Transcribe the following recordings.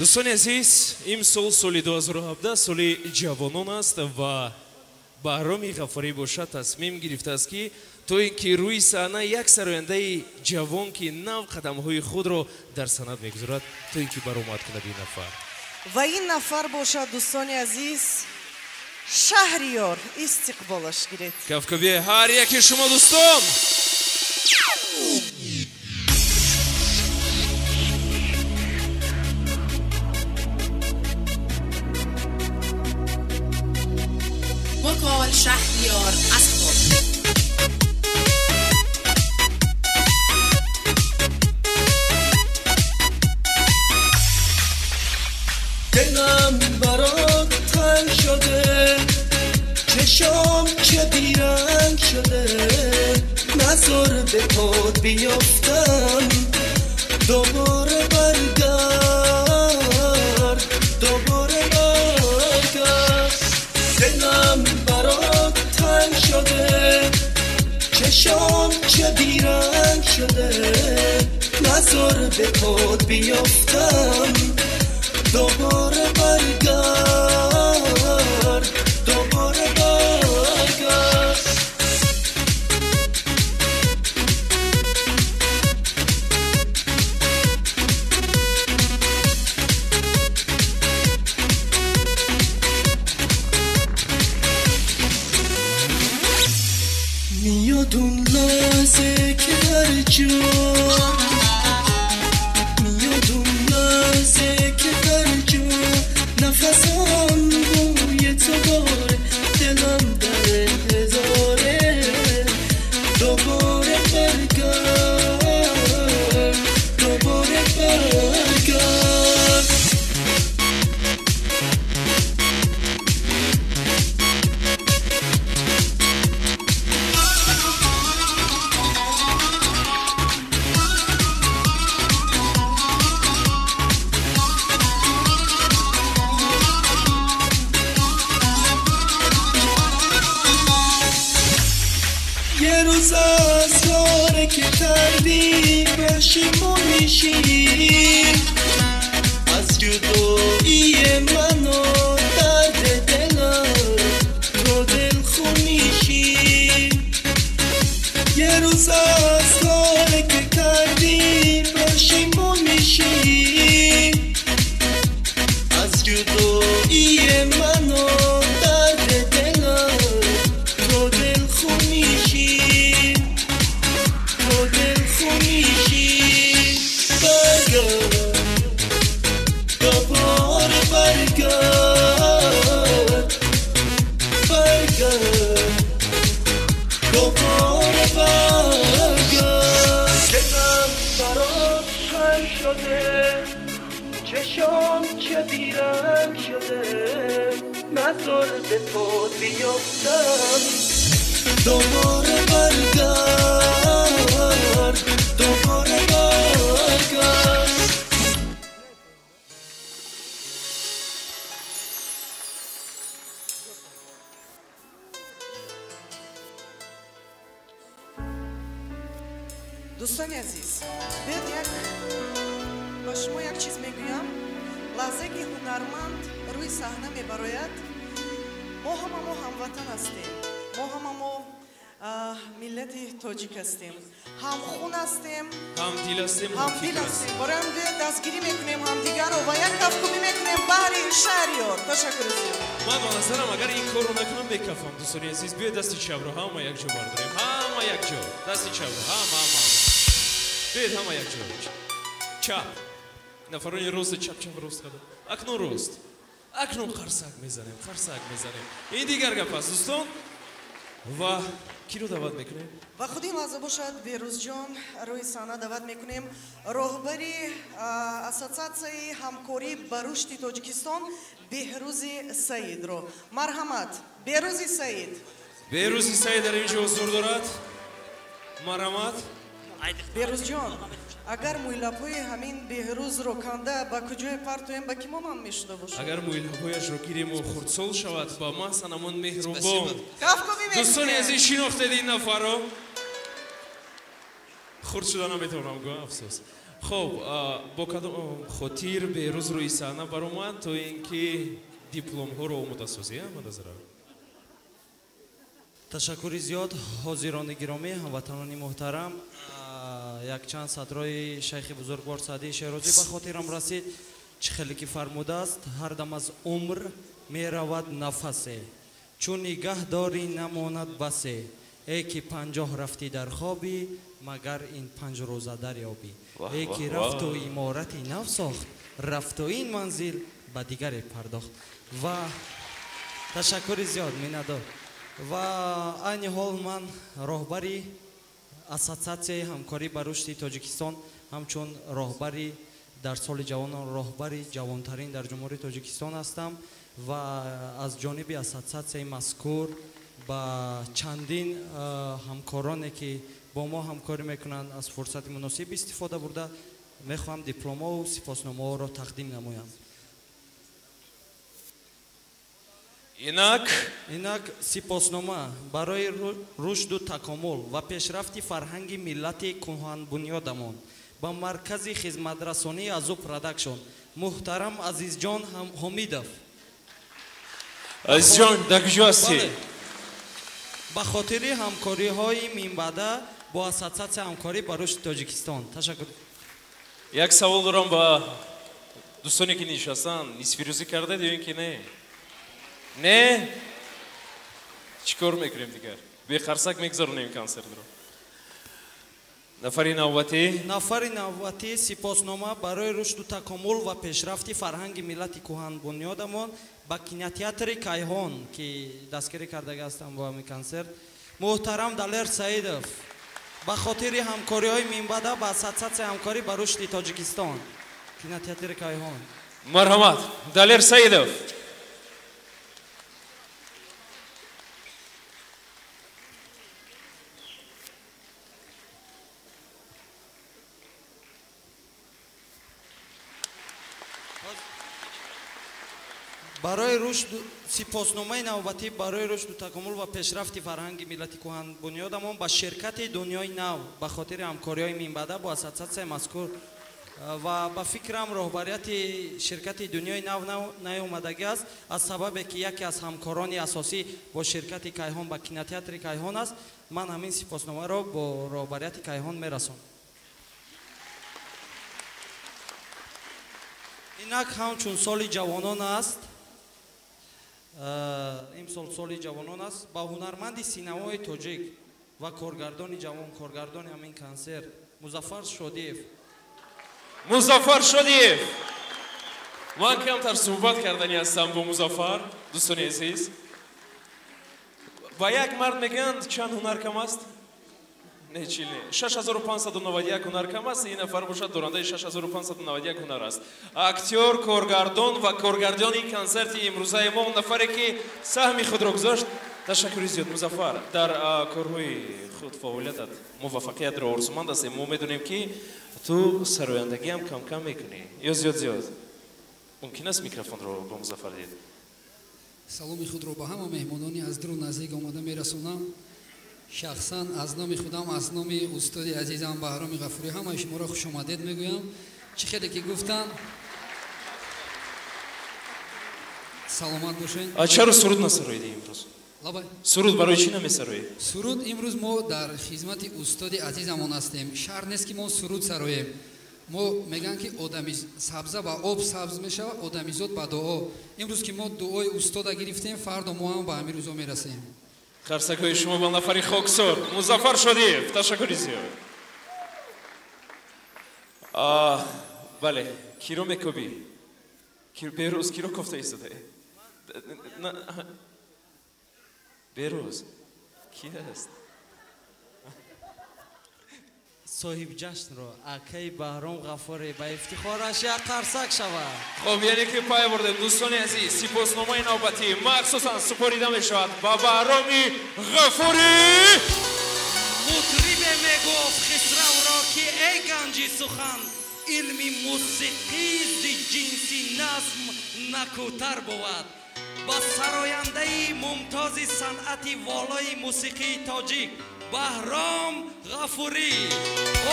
дӯстони азиз имсол соли 2017 соли ҷавонон аст ва баҳроми ғафорӣ бошад тасмим гирифтааст ки то ин ки рӯи саҳна як сарояндаи ҷавон ки нав қадамҳои худро дар санъат мегузорад то ин ки баромад кунад ин нафар. Ва ин нафар бошад дӯстони азиз шаҳриёр истиқболаш гиред. Кафкабия ҳар яки шумо дӯстон شهریار از خود. دلم برات تنگ شده چشام که بیرنگ شده. نظر به پاد بیافتم دوباره شام بیرنگ شده. نظر به پاد بیافتم دوباره برگرد you. Shimonishim As you do, Iemano نذار به پا بیافتم دوباره برگرد دوباره برگرد دوستان عزیز من یک با شما یک چیز میگویم لحظه که هنرمند روی صحنه میبراید мо ҳама мо ҳамватан ҳастем. мо ҳама мо а, миллати тоҷик ҳастем. ҳамхун ҳастем. ҳамдил ҳастем ҳамдил ҳастем. бораам биёд дастгирӣ мекунем ҳамдигарро ва як кафкубӣ мекунем баҳри шаҳриёр. ташаккур зиёд ман ба назарам агар ин корро накунам мекафам дӯстони азиз биё дасти чапро ҳама якҷо бардорем. ҳама якҷо дасти ҳама ҳама ҳама. биёед ҳама якҷо чап. нафарони рост чап чап рост када акнун рост акнун қарсак мезанем қарсак мезанем. Ин дигар гап аст дӯстон. Ва киро даъват мекунем? Ва худи лаҳза бошад берӯзҷон рӯи саҳна даъват мекунем. Роҳбари ассотсиатсияи ҳамкорӣ ба рушди тоҷикистон беҳрӯзи саидро марҳамат беҳрӯзи саид. Берӯзи саид дар ин ҷо ҳузур дорад. Марҳамат. Берӯзҷон агар мӯйлабҳои ҳамин беҳрӯзро канда ба куҷое партоем ба ки моман мешуда бошад агар мӯйлабҳояшро гирему хурдсол шавад ба ма санамон меҳрубон дӯстони азиз шинохтед ин нафарро хурд шуда наметавонам гӯям афсӯс хуб а, бо кадом хотир берӯз рӯи саҳна баромад то ин ки дипломҳоро омодасозӣ амадазара ташаккури зиёд ҳозирони гиромӣ ҳамватанони муҳтарам якчанд сатрои шайхи бузургвор саъдии шерозӣ ба хотирам расид чӣ хеле ки фармудааст ҳардам аз умр меравад нафасе чун нигаҳ дорӣ намонад басе. Э ки панҷоҳ рафтӣ дар хобӣ магар ин панҷ рӯза дарёбӣ. Э ки рафту иморати нав сохт рафту ин манзил ба дигаре пардохт. Ва ташаккури зиёд миннатдор ва айни ҳол ман роҳбари ассотсиатсияи ҳамкорӣ ба рушди тоҷикистон ҳамчун роҳбари дар соли ҷавонон роҳбари ҷавонтарин дар ҷумҳурии тоҷикистон ҳастам ва аз ҷониби ассотсиатсияи мазкур ба чандин а, ҳамкороне ки бо мо ҳамкорӣ мекунанд аз фурсати муносиб истифода бурда мехоҳам дипломову сипосномаҳоро тақдим намоям инак инак сипоснома барои ру- рушду такомул ва пешрафти фарҳанги миллати кӯҳанбунёдамон ба маркази хизматрасонии азу продакшн муҳтарам азизҷон ҳомидов. Азизҷон дар куҷо ҳастӣ ба хотири ҳамкориҳои минбаъда бо ассотсиатсия ҳамкорӣ ба рушди тоҷикистон. Ташаккур. Як савол дорам ба дӯстоне ки нишастанд нисфирӯзӣ кардед ё ин ки не не? Чӣ кор мекунем дигар? Бехарсак мегузаронем консертро нафари навбатӣ нафари навбатӣ сипоснома барои рушду такомул ва пешрафти фарҳанги миллати кӯҳанбунёдамон ба кинотеатри кайҳон ки дастгирӣ кардага ҳастам бо ҳамин консерт. Муҳтарам далер саидов. Ба хотири ҳамкориҳои минбаъда ба ассотсиатсияи ҳамкорӣ ба рушди тоҷикистон кинотеатри кайҳон. Марҳамат далер саидов барои рушду сипосномаи навбатӣ барои рушду такомул ва пешрафти фарҳанги миллати кӯҳанбунёдамон ба ширкати дунёи нав ба хотири ҳамкориҳои минбаъда бо ассотсиатсияи мазкур а, ва ба фикрам роҳбарияти ширкати дунёи нав наёмадагӣ аст аз сабабе ки яке аз ҳамкорони асосӣ бо ширкати кайҳон ба кинотеатри кайҳон аст. Ман ҳамин сипосномаро бо роҳбарияти кайҳон мерасонам. Инак ҳамчун соли ҷавонон аст Э, имсол соли ҷавонон аст ба ҳунарманди синамои тоҷик ва коргардони ҷавон коргардони ҳамин консерт музаффар шодиев. Музаффар шодиев! Ман камтар суҳбат кардани ҳастам бо музаффар дӯстони азиз. Ба як мард мегӯянд чанд ҳунар кам аст не чил не. 6591 ҳунар кам аст ин нафар бошад дорандаи 6591 ҳунар аст. Актёр коргардон ва коргардони консерти имрӯзаи мо нафаре ки саҳми худро гузошт ташаккури зиёд музаффар. Дар корҳои худ фаъолиятат муваффақиятро орзуманд ҳастем мо медонем ки ту сарояндагиам камкам мекунӣ. Ё зиёд зиёд мумкин аст микрофонро ба музаффар диҳед саломи худро ба ҳама меҳмонони аз дуру наздик омада мерасонам шахсан аз номи худам аз номи устоди азизам баҳроми ғафурӣ ҳамаи шуморо хушомадед мегӯям. Чӣ хеле ки гуфтанд саломат бошед. Чаро суруд насароиди имрӯз? Суруд барои чӣ намесароӣ суруд имрӯз мо дар хизмати устоди азизамон ҳастем. Шаҳр нест ки мо суруд сароем. Мо мегӯянд ки одами сабза ба об сабз мешавад одамизод ба дуо. Имрӯз ки мо дуои устода гирифтем фардо мо ҳам ба ҳамин рӯзо мерасем қарсакҳои шумо ба нафари хоксор музаффар шодиев ташаккури зиёд бале киро мекобӣ Ки- берӯз киро кофта истодаe берӯз ки аст соҳибҷашнро акаи баҳром ғафуре ба ифтихораш як қарсак шавад. Хоб яъне ки пай бурдем дӯстони азиз сипосномаи навбатӣ махсусан супорида мешавад. Ба баҳроми ғафурӣ мутрибе мегуфт хисравро ки эй ганҷи сухан илми мусиқӣ зи ҷинси назм накӯтар буд ба сарояндаи мумтози санъати волои мусиқии тоҷик баҳром ғафурӣ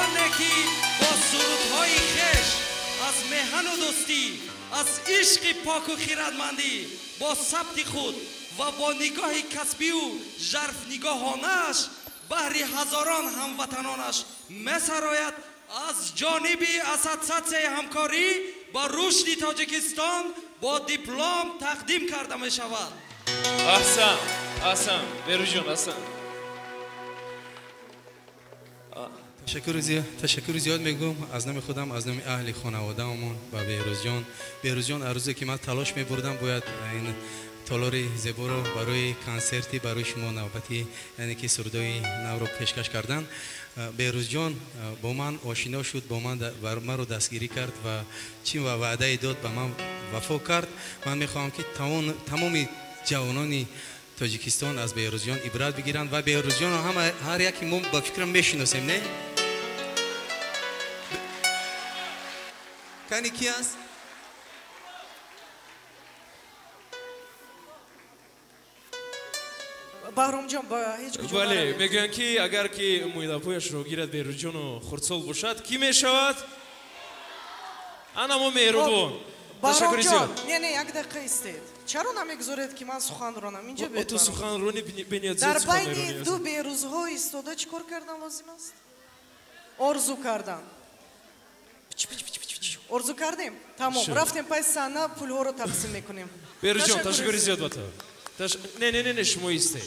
оне ки бо сурудҳои хеш аз меҳану дӯстӣ аз ишқи поку хиратмандӣ бо сабти худ ва бо нигоҳи касбию жарфнигоҳонааш баҳри ҳазорон ҳамватанонаш месарояд аз ҷониби ассотсиатсияи ҳамкорӣ ба рушди тоҷикистон бо диплом тақдим карда мешавад аҳсан аҳсан беруҷон аҳсан ташаккури зиёд ташаккури зиёд мегӯм. Аз номи худам аз номи аҳли хонаводаамон ба беҳрӯзҷон беҳрӯзҷон аз рӯзе ки ман талош мебурдам бояд ин толори зеборо барои консерти барои шумо навбати яъне ки сурдои навро пешкаш кардан беҳрӯзҷон бо ман ошино шуд бо ман маро дастгирӣ кард ва чӣ ва ваъдае дод ба ман вафо кард. Ман мехоҳам ки тамоми ҷавонони тоҷикистон аз беҳрӯзҷон ибрат бигиранд ва беҳрӯзҷонро ҳама ҳар яке мо ба фикрам мешиносем не кани ки аст? Баҳромҷон ба ҳеҷ куҷо бале наравед. мегӯянд ки агар ки мӯйлапояшро гирад беруҷону хурдсол бошад кӣ мешавад? Ана мо меҳрубон ташаккури баҳромҷон зиёд. не не як дақиқа истед. Чаро намегузоред ки ман сухан ронам инҷа О, бед ту барам. суханронӣ беният дар зиёд сухан байни меронӣ ду берӯзҳо истода чӣ кор кардан лозим аст? Орзу кардан орзу кардем? Тамом. Рафтем пай саҳна пулҳоро тақсим мекунем. Беруҷон Ташаккури зиёд. ба ту не не не не шумо истед